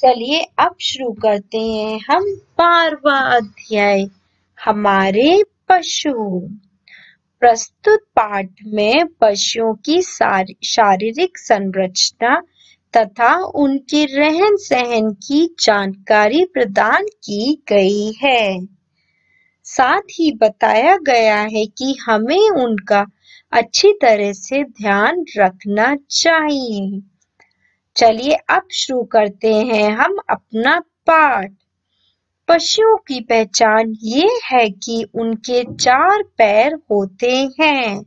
चलिए अब शुरू करते हैं हम बारवा अध्याय, हमारे पशु। प्रस्तुत पाठ में पशुओं की शारीरिक संरचना तथा उनके रहन सहन की जानकारी प्रदान की गई है। साथ ही बताया गया है कि हमें उनका अच्छी तरह से ध्यान रखना चाहिए। चलिए अब शुरू करते हैं हम अपना पाठ। पशुओं की पहचान ये है कि उनके चार पैर होते हैं।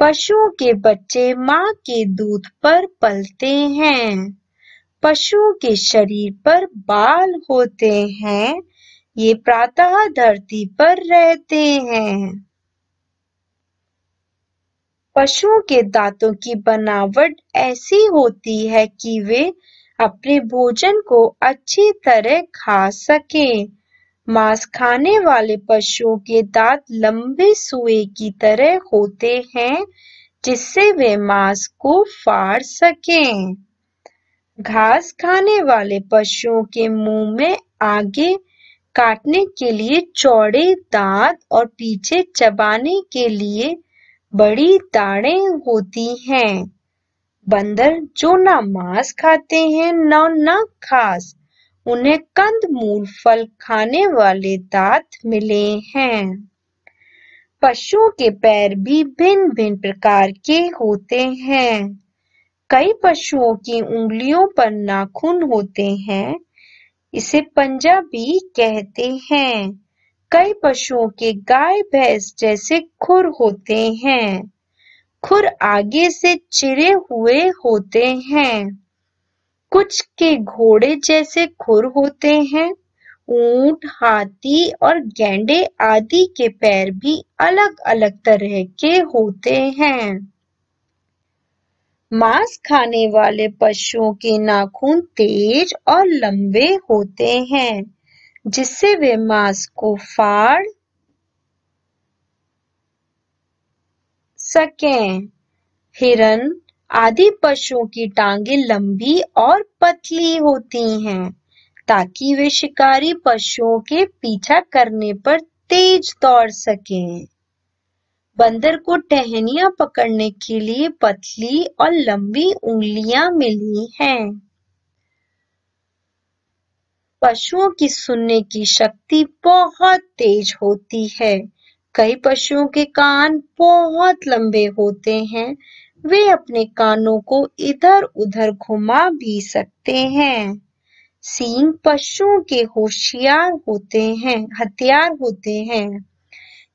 पशुओं के बच्चे माँ के दूध पर पलते हैं। पशुओं के शरीर पर बाल होते हैं। ये प्रातः धरती पर रहते हैं। पशुओं के दांतों की बनावट ऐसी होती है कि वे अपने भोजन को अच्छी तरह खा सकें। मांस खाने वाले पशुओं के दांत लंबे सुए की तरह होते हैं, जिससे वे मांस को फाड़ सकें। घास खाने वाले पशुओं के मुँह में आगे काटने के लिए चौड़े दांत और पीछे चबाने के लिए बड़ी दाढ़ें होती हैं। बंदर जो न मांस खाते हैं, न न घास उन्हें कंद मूल फल खाने वाले दांत मिले हैं। पशुओं के पैर भी भिन्न भिन्न प्रकार के होते हैं। कई पशुओं की उंगलियों पर नाखून होते हैं, इसे पंजा भी कहते हैं। कई पशुओं के गाय भैंस जैसे खुर होते हैं। खुर आगे से चिरे हुए होते हैं। कुछ के घोड़े जैसे खुर होते हैं। ऊँट, हाथी और गेंडे आदि के पैर भी अलग अलग तरह के होते हैं। मांस खाने वाले पशुओं के नाखून तेज और लंबे होते हैं। जिससे वे मांस को फाड़ सकें। हिरन आदि पशुओं की टांगे लंबी और पतली होती हैं, ताकि वे शिकारी पशुओं के पीछा करने पर तेज दौड़ सकें। बंदर को टहनिया पकड़ने के लिए पतली और लंबी उंगलियाँ मिली हैं। पशुओं की सुनने की शक्ति बहुत तेज होती है। कई पशुओं के कान बहुत लंबे होते हैं। वे अपने कानों को इधर उधर घुमा भी सकते हैं। सींग पशुओं के होशियार होते हैं, हथियार होते हैं।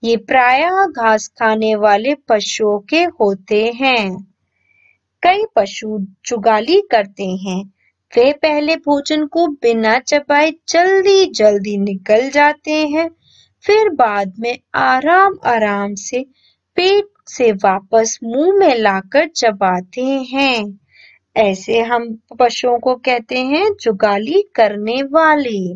ये प्रायः घास खाने वाले पशुओं के होते हैं। कई पशु चुगाली करते हैं। वे पहले भोजन को बिना चबाए जल्दी जल्दी निकल जाते हैं। फिर बाद में आराम आराम से पेट से वापस मुँह में लाकर चबाते हैं। ऐसे हम पशुओं को कहते हैं जुगाली करने वाले।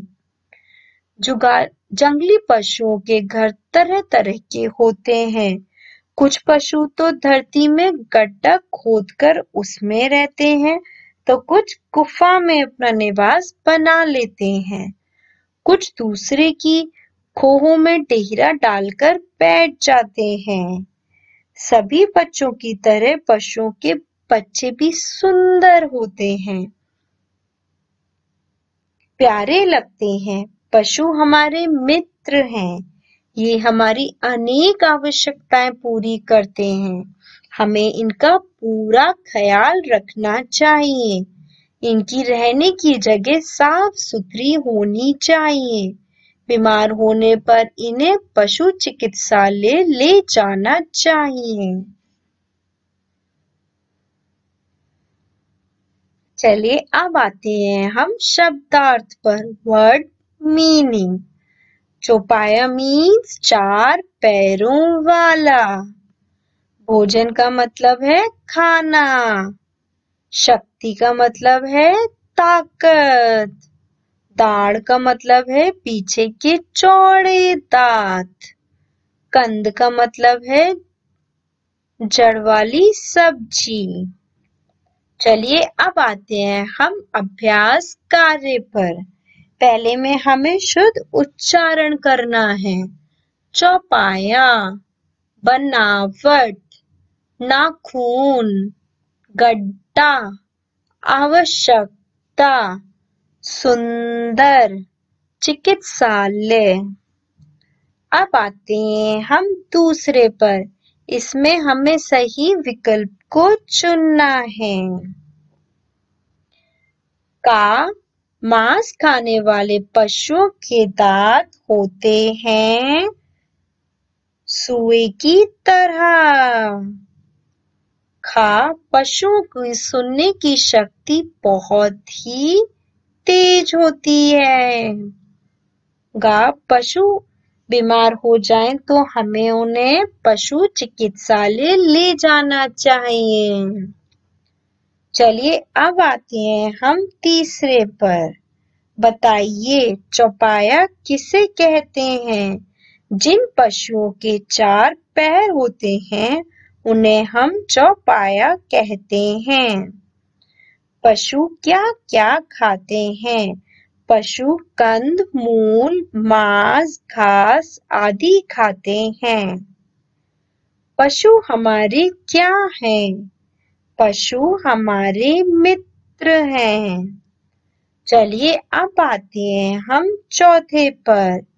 जुगा, जंगली पशुओं के घर तरह तरह के होते हैं। कुछ पशु तो धरती में गड्ढा खोदकर उसमें रहते हैं तो कुछ गुफा में अपना निवास बना लेते हैं। कुछ दूसरे की खोहों में डेहरा डालकर बैठ जाते हैं। सभी बच्चों की तरह पशुओं के बच्चे भी सुंदर होते हैं। प्यारे लगते हैं। पशु हमारे मित्र हैं। ये हमारी अनेक आवश्यकताएँ पूरी करते हैं। हमें इनका पूरा ख्याल रखना चाहिए। इनकी रहने की जगह साफ़ सुथरी होनी चाहिए। बीमार होने पर इन्हें पशु चिकित्सालय ले जाना चाहिए। चलिए अब आते हैं हम शब्दार्थ पर वर्ड मीनिंग चौपाया मीन्स चार पैरों वाला। भोजन का मतलब है खाना। शक्ति का मतलब है ताकत। दाढ़ का मतलब है पीछे के चौड़े दांत। कंद का मतलब है जड़ वाली सब्ज़ी। चलिए अब आते हैं हम अभ्यास कार्य पर। पहले में हमें शुद्ध उच्चारण करना है। चौपाया, बनावट नाखून, गड्ढा, आवश्यकता, सुंदर चिकित्सालय। अब आते हैं हम दूसरे पर। इसमें हमें सही विकल्प को चुनना है। का मांस खाने वाले पशुओं के दांत होते हैं। सुए की तरह। खा पशुओं की सुनने की शक्ति बहुत ही तेज होती है। गा, पशु बीमार हो जाएँ तो हमें उन्हें पशु चिकित्सालय ले जाना चाहिए। चलिए, अब आते हैं हम तीसरे पर। बताइए, चौपाया किसे कहते हैं? जिन पशुओं के चार पैर होते हैं उन्हें हम चौपाया कहते हैं। पशु क्या क्या खाते हैं? पशु कंद, मूल, मांस, घास आदि खाते हैं। पशु हमारे क्या हैं? पशु हमारे मित्र हैं। चलिए अब आते हैं हम चौथे पर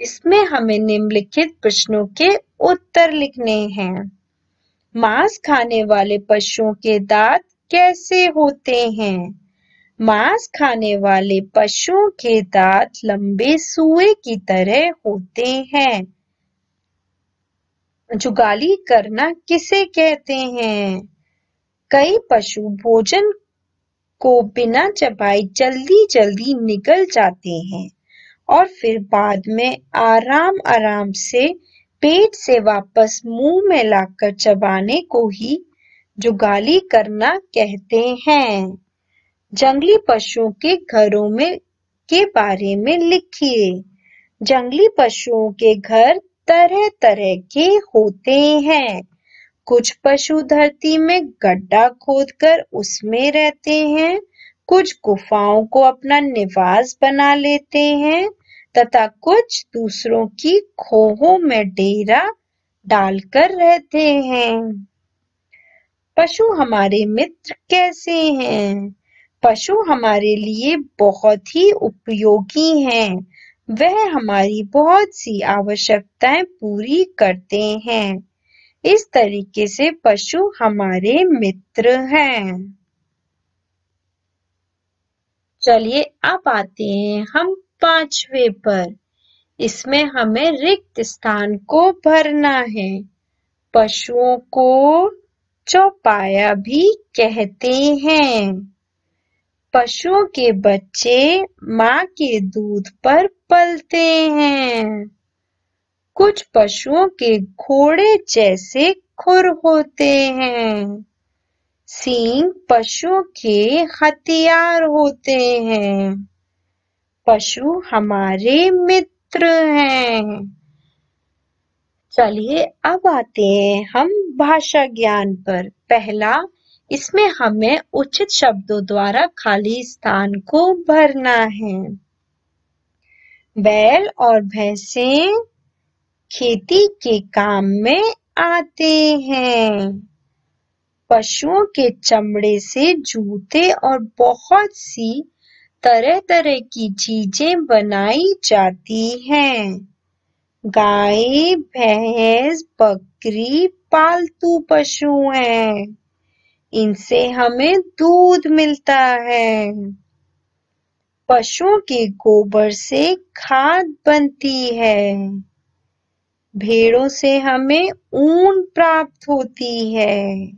इसमें हमें निम्नलिखित प्रश्नों के उत्तर लिखने हैं। मांस खाने वाले पशुओं के दांत कैसे होते हैं? मांस खाने वाले पशुओं के दांत लंबे सुए की तरह होते हैं। जुगाली करना किसे कहते हैं? कई पशु भोजन को बिना चबाए जल्दी जल्दी निकल जाते हैं। और फिर बाद में आराम आराम से पेट से वापस मुँह में लाकर चबाने को ही जुगाली करना कहते हैं। जंगली पशुओं के घरों में, के बारे में लिखिए। जंगली पशुओं के घर तरह तरह के होते हैं। कुछ पशु धरती में गड्ढा खोदकर उसमें रहते हैं। कुछ गुफाओं को अपना निवास बना लेते हैं। तथा कुछ दूसरों की खोहों में डेरा डालकर रहते हैं। पशु हमारे मित्र कैसे हैं? पशु हमारे लिए बहुत ही उपयोगी हैं। वह हमारी बहुत सी आवश्यकताएँ पूरी करते हैं। इस तरीके से पशु हमारे मित्र हैं। चलिए, अब आते हैं हम पांचवे पर। इसमें हमें रिक्त स्थान को भरना है। पशुओं को चौपाया भी कहते हैं। पशुओं के बच्चे माँ के दूध पर पलते हैं। कुछ पशुओं के घोड़े जैसे खुर होते हैं। सींग पशुओं के हथियार होते हैं। पशु हमारे मित्र हैं। चलिए अब आते हैं हम भाषा ज्ञान पर। पहला, इसमें हमें उचित शब्दों द्वारा खाली स्थान को भरना है। बैल और भैंसें खेती के काम में आते हैं। पशुओं के चमड़े से जूते और बहुत सी तरह तरह की चीज़ें बनाई जाती हैं। गाय, भैंस, बकरी, पालतू पशु हैं। इनसे हमें दूध मिलता है। पशुओं के गोबर से खाद बनती है। भेड़ों से हमें ऊन प्राप्त होती है।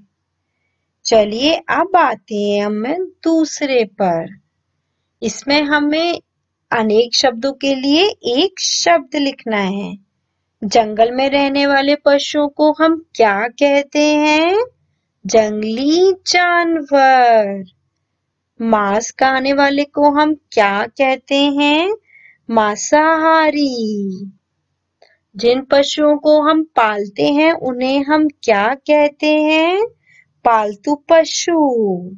चलिए अब आते हैं हम दूसरे पर। इसमें हमें अनेक शब्दों के लिए एक शब्द लिखना है। जंगल में रहने वाले पशुओं को हम क्या कहते हैं? जंगली जानवर। मांस खाने वाले को हम क्या कहते हैं? मांसाहारी। जिन पशुओं को हम पालते हैं, उन्हें हम क्या कहते हैं? पालतू पशु।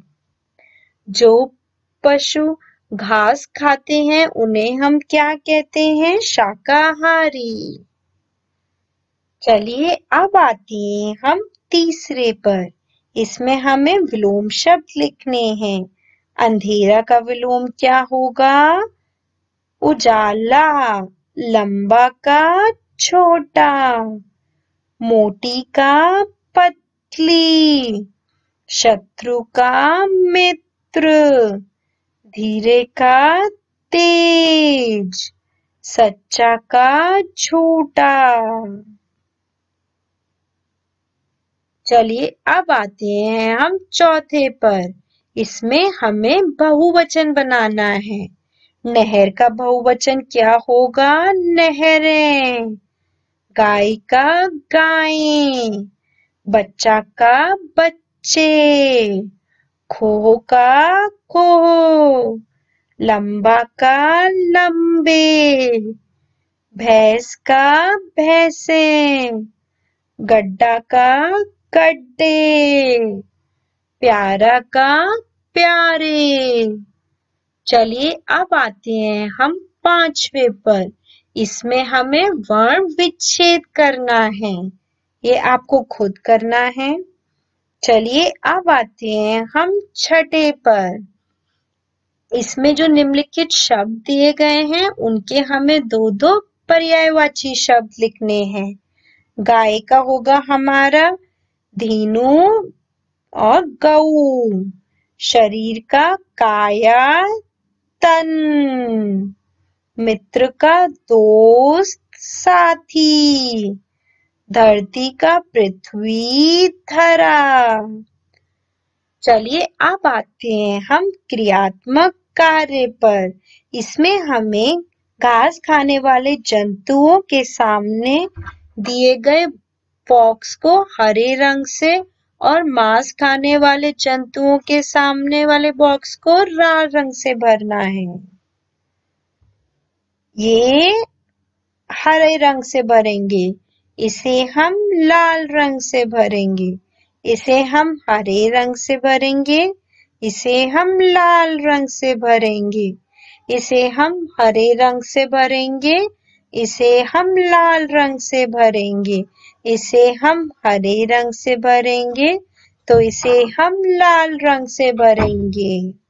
जो पशु घास खाते हैं, उन्हें हम क्या कहते हैं? शाकाहारी। चलिए, अब आते हैं हम तीसरे पर। इसमें हमें विलोम शब्द लिखने हैं। अंधेरा का विलोम क्या होगा? उजाला। लंबा का छोटा। मोटी का पतली। शत्रु का मित्र। धीरे का तेज, सच्चा का झूठा चलिए अब आते हैं हम चौथे पर। इसमें हमें बहुवचन बनाना है। नहर का बहुवचन क्या होगा? नहरें। गाय का गाय। बच्चा का बच्चे। खो का खो लंबा का लंबे भैंस का भैंसे गड्ढा का गड्ढे प्यारा का प्यारे चलिए अब आते हैं हम पांचवे पर इसमें हमें वर्ण विच्छेद करना है। ये आपको खुद करना है। चलिए अब आते हैं हम छठे पर। इसमें जो निम्नलिखित शब्द दिए गए हैं, उनके हमें दो दो पर्यायवाची शब्द लिखने हैं। गाय का होगा हमारा, धीनु और गऊ। शरीर का काया तन मित्र का दोस्त साथी। धरती का पृथ्वी धरा। चलिए अब आते हैं हम क्रियात्मक कार्य पर। इसमें हमें घास खाने वाले जंतुओं के सामने दिए गए बॉक्स को हरे रंग से और मांस खाने वाले जंतुओं के सामने वाले बॉक्स को लाल रंग से भरना है। ये हरे रंग से भरेंगे। इसे हम लाल रंग से भरेंगे। इसे हम हरे रंग से भरेंगे। इसे हम लाल रंग से भरेंगे। इसे हम हरे रंग से भरेंगे। इसे हम लाल रंग से भरेंगे। इसे हम हरे रंग से भरेंगे। तो इसे हम लाल रंग से भरेंगे।